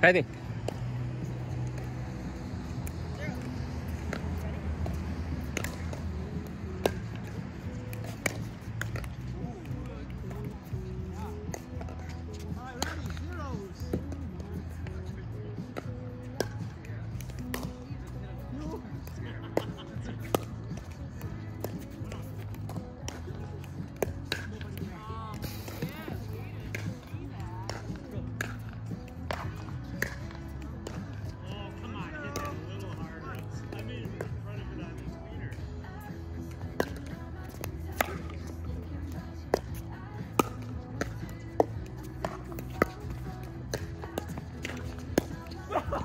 开定。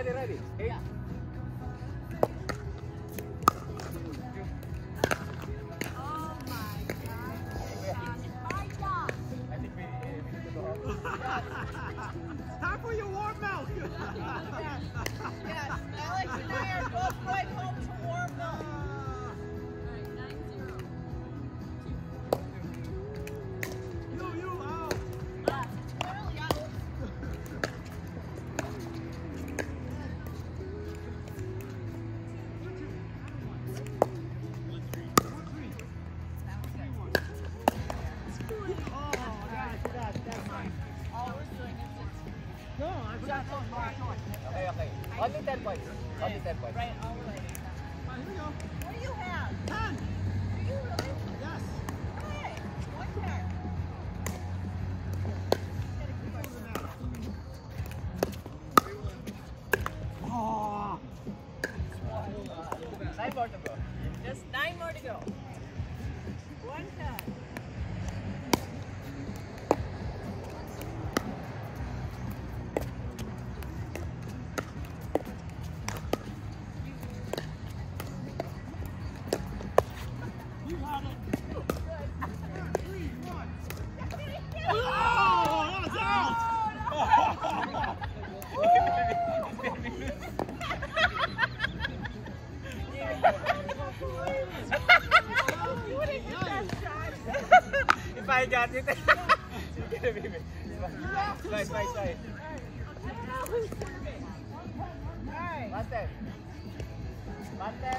Ready, ready. Eight. I think we, we need to go home. Time for your warm milk. Yes, No, I forgot. Okay, okay. Only 10 points. Only 10 points. right. Here we go. What do you have? Ten. Do you really? Yes. Nine more to go. Just nine more to go. One card. If I got it. One ten. One ten.